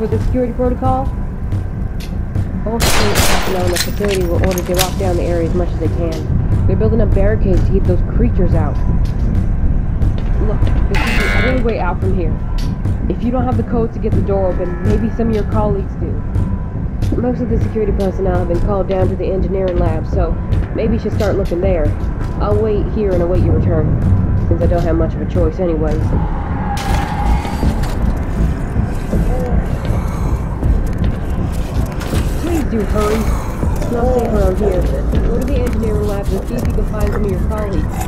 for the security protocol? All security personnel in the facility were ordered to lock down the area as much as they can. They're building up barricades to keep those creatures out. Look, this is the only way out from here. If you don't have the code to get the door open, maybe some of your colleagues do. Most of the security personnel have been called down to the engineering lab, so maybe you should start looking there. I'll wait here and await your return, since I don't have much of a choice anyways. Do hurry. It's not safe around here. Go to the engineering lab and see if you can find some of your colleagues.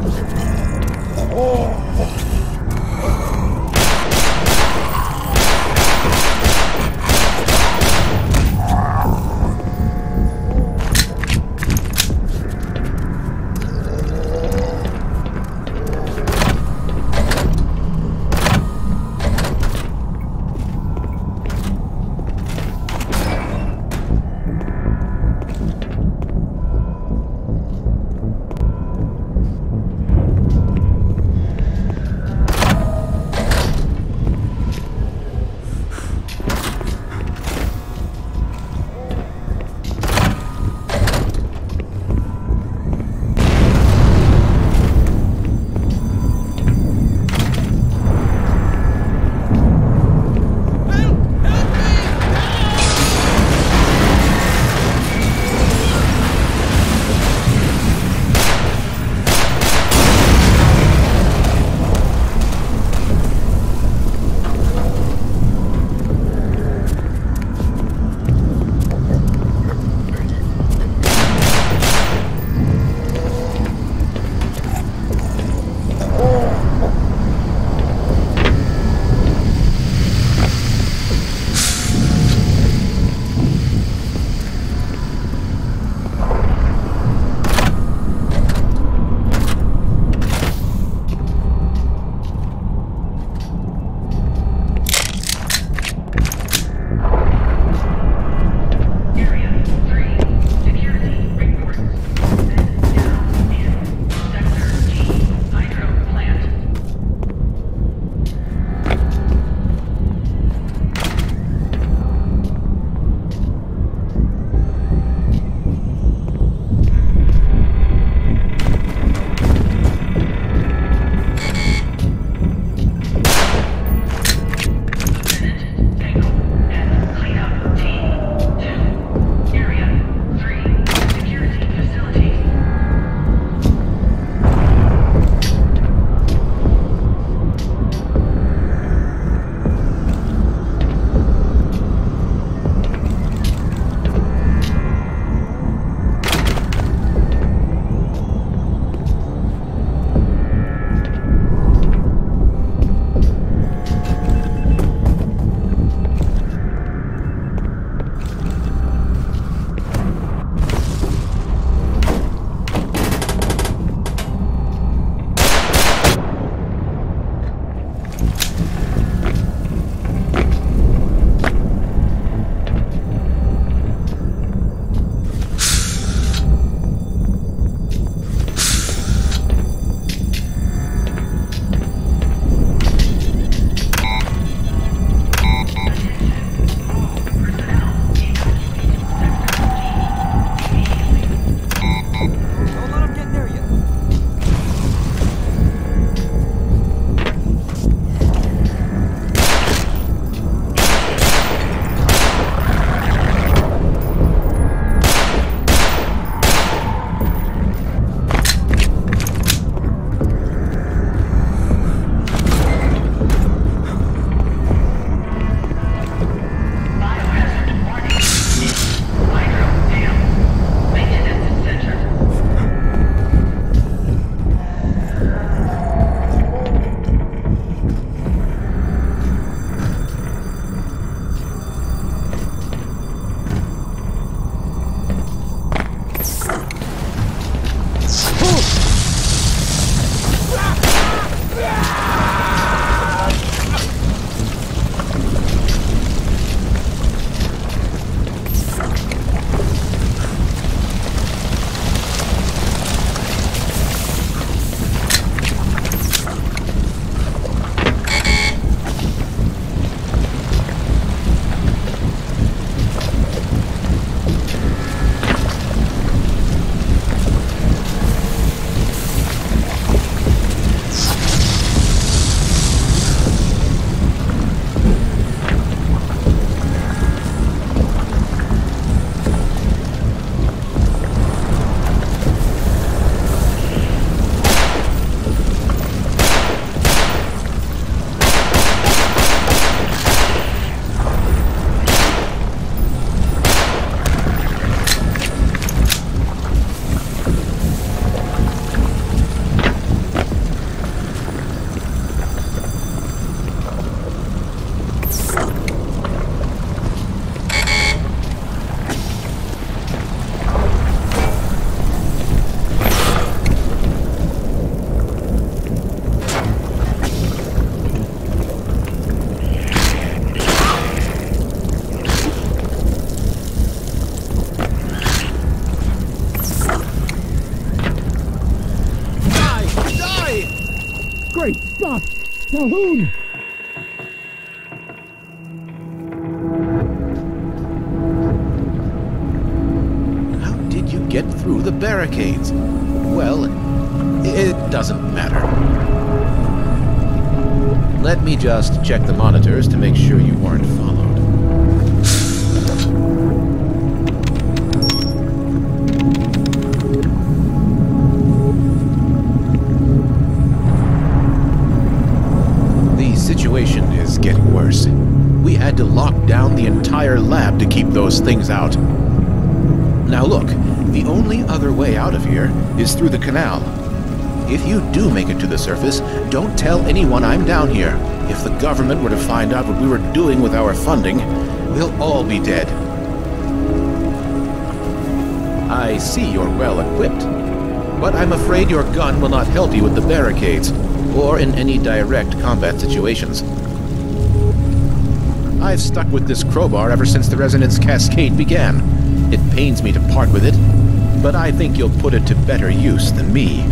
Calhoun! How did you get through the barricades? Well, it doesn't matter. Let me just check the monitors things out. Now look, the only other way out of here is through the canal. If you do make it to the surface, don't tell anyone I'm down here. If the government were to find out what we were doing with our funding, we'll all be dead. I see you're well equipped, but I'm afraid your gun will not help you with the barricades, or in any direct combat situations. I've stuck with this crowbar ever since the resonance cascade began. It pains me to part with it, but I think you'll put it to better use than me.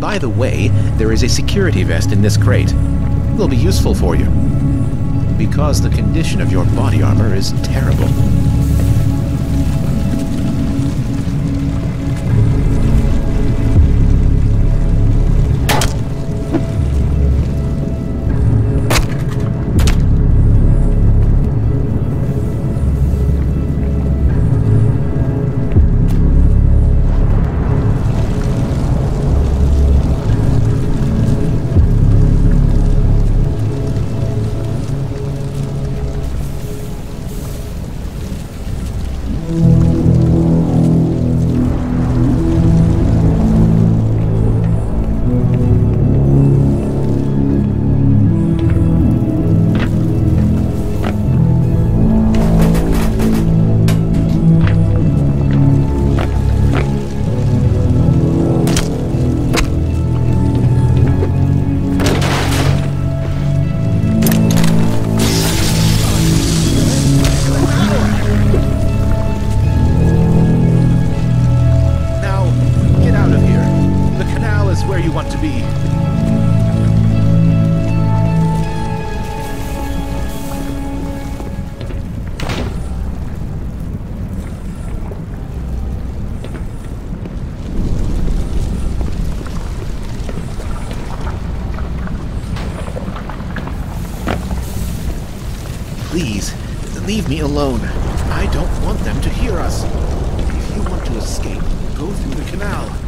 By the way, there is a security vest in this crate. It'll be useful for you. Because the condition of your body armor is terrible. Me alone. I don't want them to hear us. If you want to escape, go through the canal.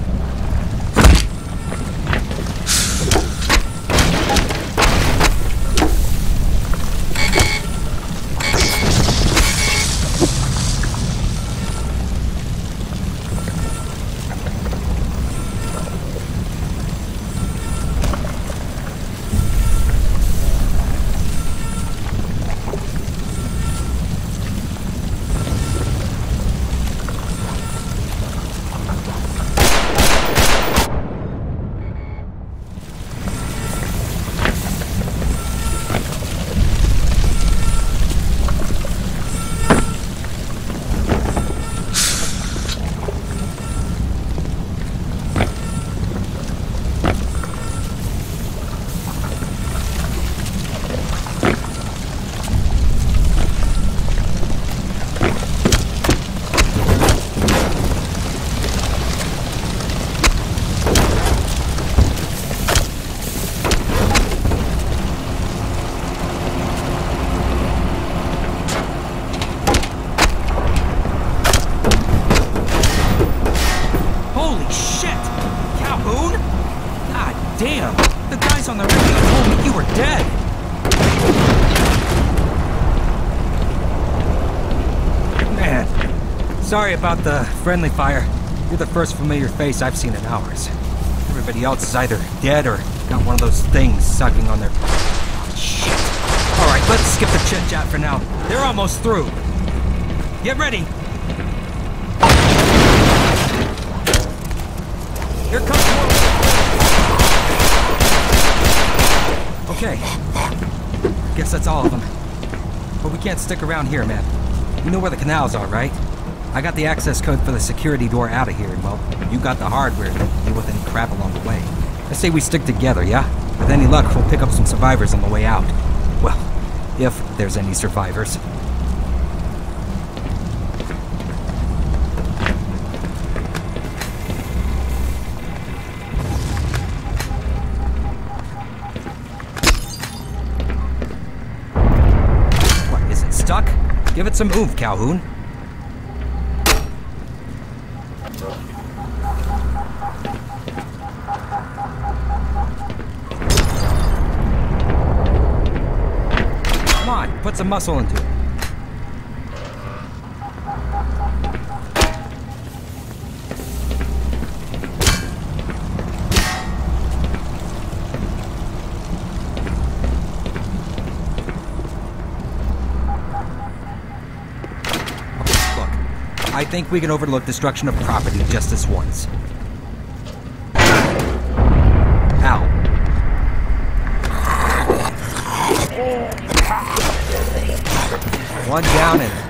Damn! The guys on the radio told me you were dead! Man, sorry about the friendly fire. You're the first familiar face I've seen in hours. Everybody else is either dead or got one of those things sucking on their. Oh, shit! Alright, let's skip the chit chat for now. They're almost through. Get ready! Here comes more. Okay. Guess that's all of them. But we can't stick around here, man. You know where the canals are, right? I got the access code for the security door out of here, and well, you got the hardware to deal with any crap along the way. I say we stick together, yeah? With any luck, we'll pick up some survivors on the way out. Well, if there's any survivors. Some oomph, Calhoun. Come on, put some muscle into it. Look, I think we can overlook destruction of property just this once. Ow. One down and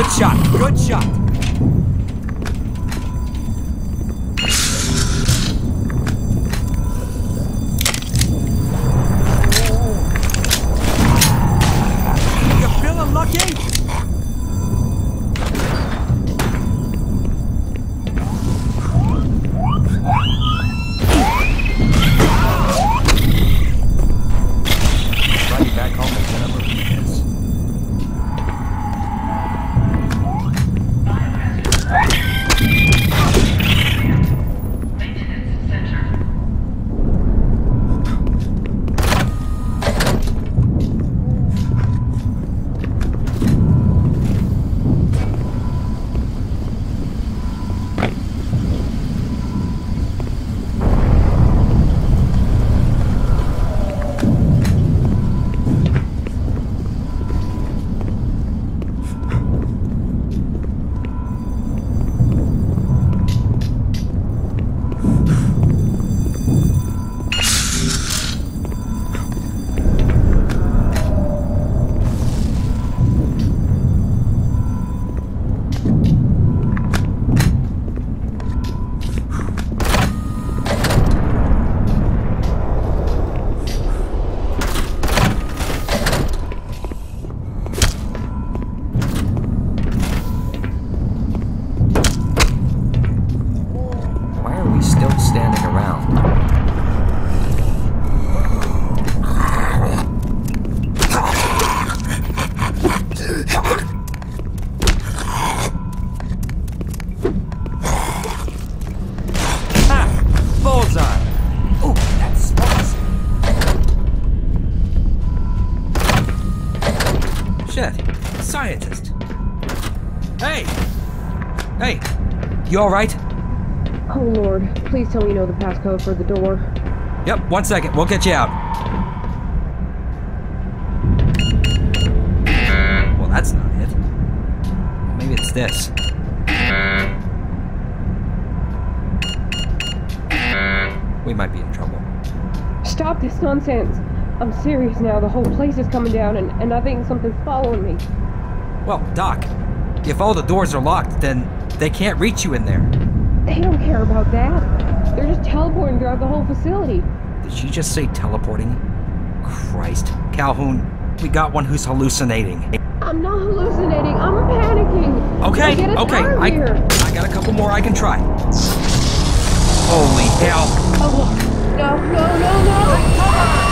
Good shot. Good shot. You alright? Oh lord, please tell me you know the passcode for the door. Yep, one second. We'll get you out. Well, that's not it. Maybe it's this. We might be in trouble. Stop this nonsense. I'm serious now. The whole place is coming down, and, and I think something's following me. Well, Doc, if all the doors are locked, then they can't reach you in there. They don't care about that. They're just teleporting throughout the whole facility. Did she just say teleporting? Christ. Calhoun, we got one who's hallucinating. I'm not hallucinating. I'm panicking. Okay, Get us okay. out of I, here. I got a couple more I can try. Holy hell. Oh, no, no, no, no.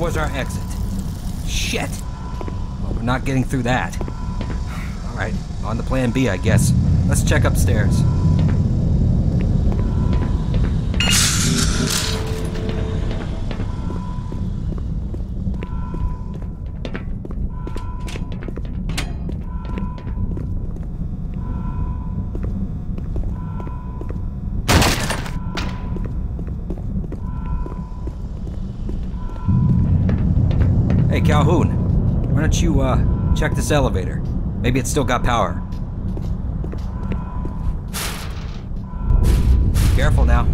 Was our exit. Shit. Well, we're not getting through that. All right, on to plan B, I guess. Let's check upstairs. Calhoun, why don't you, uh, check this elevator? Maybe it's still got power. Careful now.